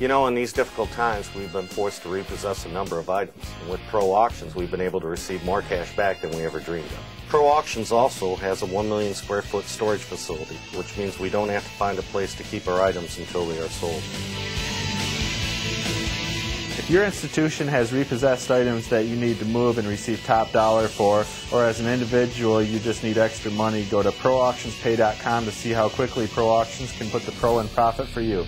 You know, in these difficult times, we've been forced to repossess a number of items. And with Pro Auctions, we've been able to receive more cash back than we ever dreamed of. Pro Auctions also has a 1 million square foot storage facility, which means we don't have to find a place to keep our items until they are sold. If your institution has repossessed items that you need to move and receive top dollar for, or as an individual you just need extra money, go to ProAuctionspay.com to see how quickly Pro Auctions can put the pro in profit for you.